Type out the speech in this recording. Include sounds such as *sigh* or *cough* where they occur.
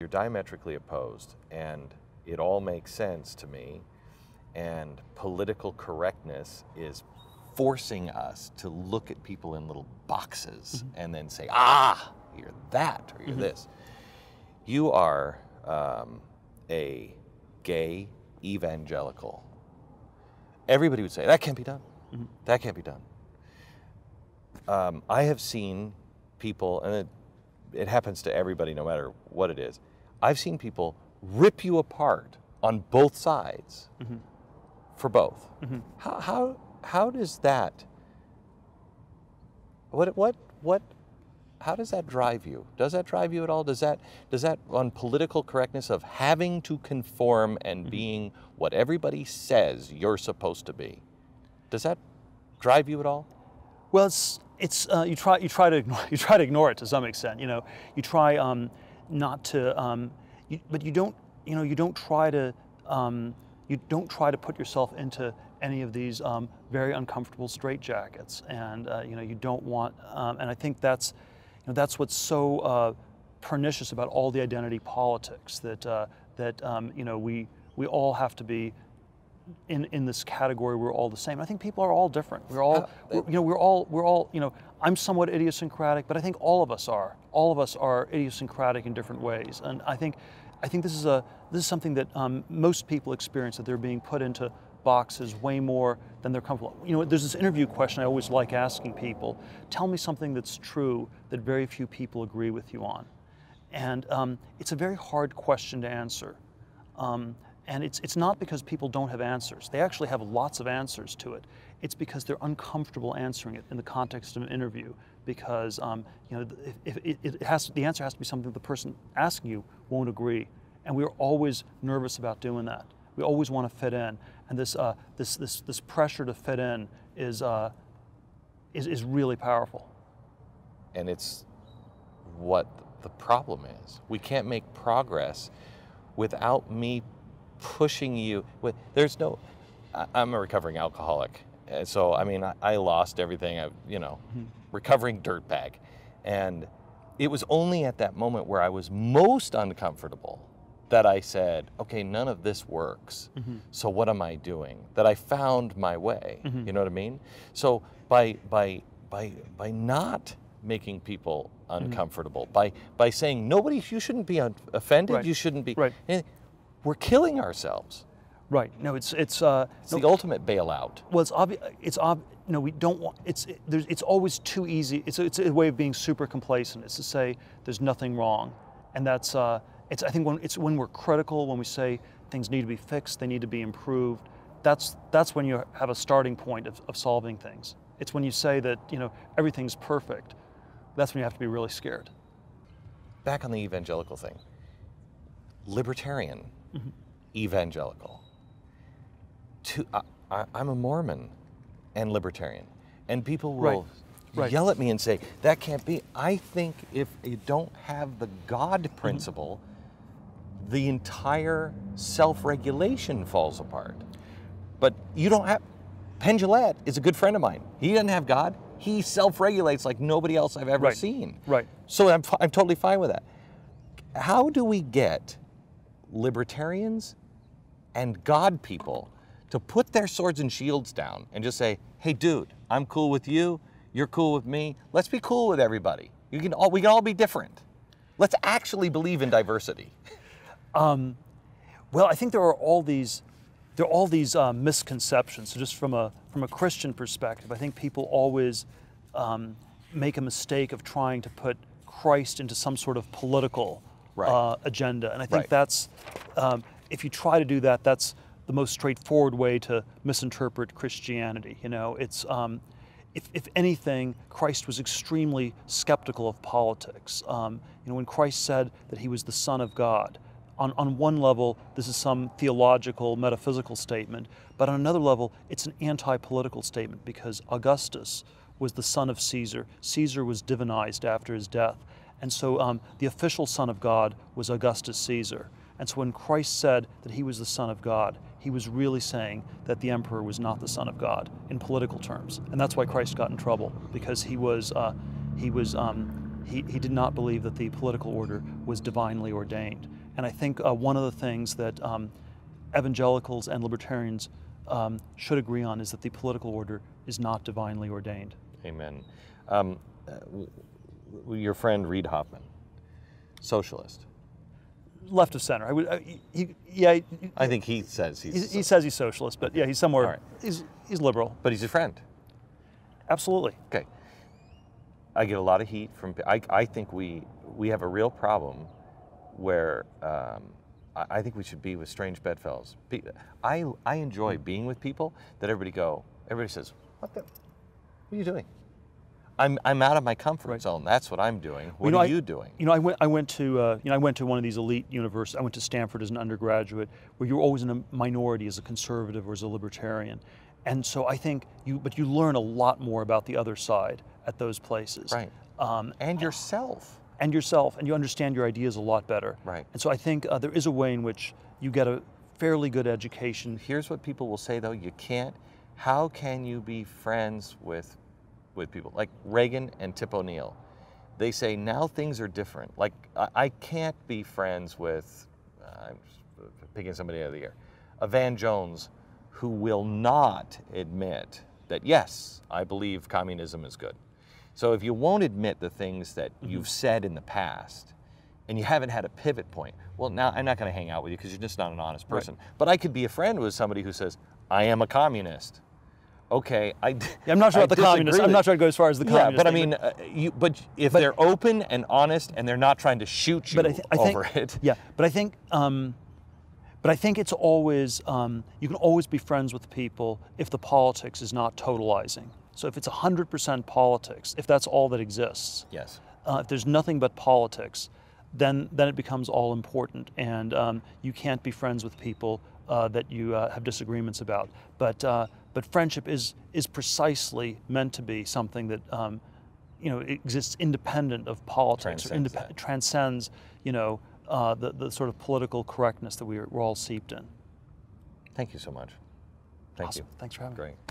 You're diametrically opposed, and it all makes sense to me. And political correctness is forcing us to look at people in little boxes Mm-hmm. and then say, ah, you're that or you're this. You are um, a gay evangelical. Everybody would say, that can't be done. Mm-hmm. That can't be done. Um, I have seen people, and it, it happens to everybody no matter what it is. I've seen people rip you apart on both sides mm-hmm. for both. Mm-hmm. How, how, how does that, what, what, what, how does that drive you? Does that drive you at all? Does that, does that on political correctness of having to conform and mm-hmm. being what everybody says you're supposed to be? Does that drive you at all? Well, it's it's uh, you try you try to ignore, *laughs* you try to ignore it to some extent. You know, you try um, not to, um, you, but you don't you know you don't try to um, you don't try to put yourself into any of these um, very uncomfortable straitjackets, and uh, you know you don't want. Um, and I think that's you know that's what's so uh, pernicious about all the identity politics that uh, that um, you know we we all have to be in, in this category we're all the same. I think people are all different. We're all we're, you know we're all we're all you know I'm somewhat idiosyncratic, but I think all of us are. All of us are idiosyncratic in different ways, and I think I think this is a this is something that um, most people experience that they're being put into boxes way more than they're comfortable. You know, there's this interview question I always like asking people: Tell me something that's true that very few people agree with you on, and um, it's a very hard question to answer. Um, and it's, it's not because people don't have answers. They actually have lots of answers to it. It's because they're uncomfortable answering it in the context of an interview because um, you know, if, if it, it has, the answer has to be something the person asking you won't agree. And we're always nervous about doing that. We always want to fit in. And this, uh, this, this, this pressure to fit in is, uh, is, is really powerful. and it's what the problem is. We can't make progress without me pushing you. With there's no. I'm a recovering alcoholic, and so I mean I, I lost everything. I you know, mm-hmm. recovering dirtbag, and it was only at that moment where I was most uncomfortable that I said, okay, none of this works. Mm-hmm. So what am I doing? That I found my way. Mm-hmm. You know what I mean? So by by by by not making people uncomfortable, by by saying nobody, you shouldn't be un- offended. Right. You shouldn't be. Right. Eh, We're killing ourselves. Right. No, it's, it's, uh, It's no- the ultimate bailout. Well, it's obvious. It's ob- No, we don't want. It's it, there's, It's always too easy. It's a, it's a way of being super complacent. It's to say there's nothing wrong, and that's. Uh, it's. I think when it's when we're critical, when we say things need to be fixed, they need to be improved. That's that's when you have a starting point of, of solving things. It's when you say that you know everything's perfect. That's when you have to be really scared. Back on the evangelical thing. Libertarian, Mm-hmm. evangelical. To, I, I'm a Mormon and libertarian, and people will Right. Right. yell at me and say that can't be. I think if you don't have the Mm-hmm. God principle, the entire self-regulation falls apart. But you don't have. Penn is a good friend of mine. He doesn't have God. He self-regulates like nobody else I've ever Right. seen. Right. So I'm, I'm totally fine with that. How do we get libertarians and God people to put their swords and shields down and just say, "Hey, dude, I'm cool with you. You're cool with me. Let's be cool with everybody. You can all we can all be different. Let's actually believe in diversity." *laughs* Well, I think there are all these there are all these uh, misconceptions. So just from a from a Christian perspective, I think people always um, make a mistake of trying to put Christ into some sort of political Right. uh, agenda, and I think Right. that's um, if you try to do that, that's the most straightforward way to misinterpret Christianity. You know, it's um, if, if anything, Christ was extremely skeptical of politics. Um, you know, when Christ said that he was the Son of God, on, on one level, this is some theological, metaphysical statement, but on another level, it's an anti political statement because Augustus was the son of Caesar. Caesar was divinized after his death. And so um, the official Son of God was Augustus Caesar. And so when Christ said that he was the Son of God, he was really saying that the emperor was not the Son of God in political terms. And that's why Christ got in trouble because he was, uh, he was, um, he, he did not believe that the political order was divinely ordained. And I think uh, one of the things that um, evangelicals and libertarians um, should agree on is that the political order is not divinely ordained. Amen. Um, uh, your friend Reid Hoffman, socialist. Left of center. I would, he, yeah, he, I think he says he's, he, he says he's socialist, but yeah, he's somewhere, right. he's, he's liberal. but he's a friend. Absolutely. Okay. I get a lot of heat from. I, I think we we have a real problem where um, I, I think we should be with strange bedfellows. I I enjoy being with people that everybody go. Everybody says, "What the? What are you doing?" I'm I'm out of my comfort Right. zone. That's what I'm doing. What know, are I- you doing? You know, I went, I went to, uh, you know, I went to one of these elite universities. I went to Stanford as an undergraduate, where you're always in a minority as a conservative or as a libertarian, and so I think you, but you learn a lot more about the other side at those places, Right. Um, And yourself. and yourself, and you understand your ideas a lot better, Right. And so I think uh, there is a way in which you get a fairly good education. Here's what people will say though: you can't. How can you be friends with with people like Reagan and Tip O'Neill? They say now things are different. Like I, I can't be friends with. Uh, I'm picking somebody out of the air. A Van Jones, who will not admit that yes, I believe communism is good. So if you won't admit the things that you've said in the past, and you haven't had a pivot point, well, now I'm not going to hang out with you because you're just not an honest person. But I could be a friend with somebody who says, "I am a communist." Okay, I. Yeah, I'm not sure I about the communist. disagree I'm not sure I'd go as far as the communists. Yeah, but I mean, uh, you. But if they're open and honest and they're not trying to shoot you but I, th- I think, over it, *laughs* Yeah, but I think, um, but I think it's always um, you can always be friends with people if the politics is not totalizing. So if it's 100% politics, if that's all that exists, yes. uh, if there's nothing but politics, then then it becomes all important, and um, you can't be friends with people uh, that you uh, have disagreements about. But uh, but friendship is is precisely meant to be something that um, you know exists independent of politics or Transcends indep- transcends you know uh, the the sort of political correctness that we're, we're all seeped in. Thank you so much. Thank Awesome. you. Thanks for having me. Great.